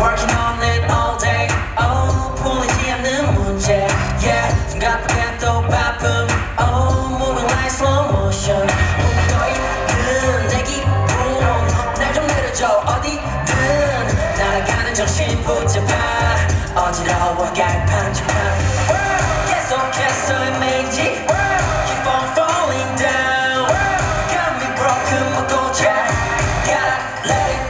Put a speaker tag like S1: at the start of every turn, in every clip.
S1: Working on it all day oh 풀리지 않는 문제 Yeah 생각보다 또 바쁨 Oh moving like slow motion 웃고 있는 내 기분 날 좀 내려줘 어디든 날아가는 정신 붙잡아 어지러워 갈팡질팡 계속해서 이미지 Keep on falling down Got me broken 못 고쳐 Gotta let it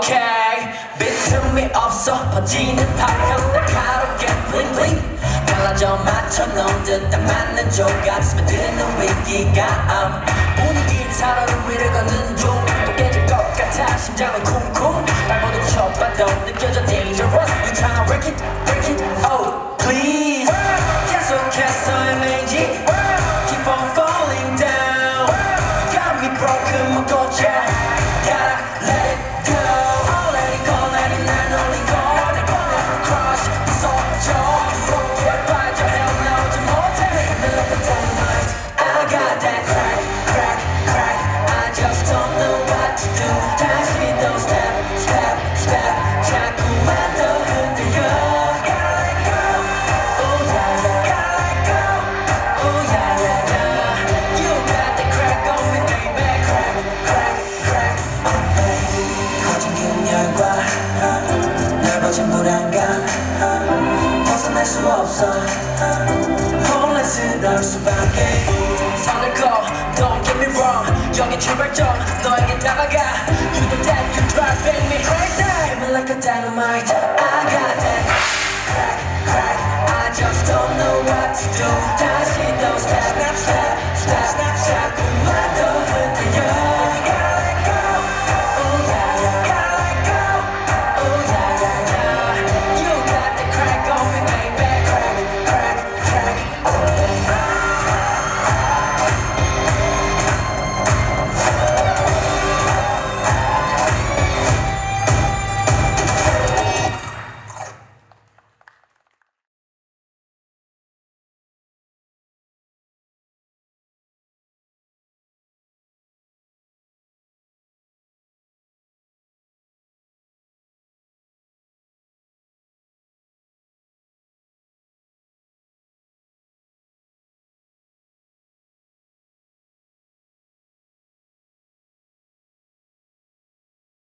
S1: Okay. 비틈이 없어 퍼지는 파편 날카롭게 bling bling 갈라져 맞춰 놓은 듯딱 맞는 조각 스며드는 위기감 분위기 살아를 위를 걷는 중 또 깨질 것 같아 심장은 벗어날 수 없어 혼란스러울 수밖에 선을 그어 Don't get me wrong 여기 출발점 너에게 다가가 You know that you driving me crazy Hit me like a dynamite I got that crack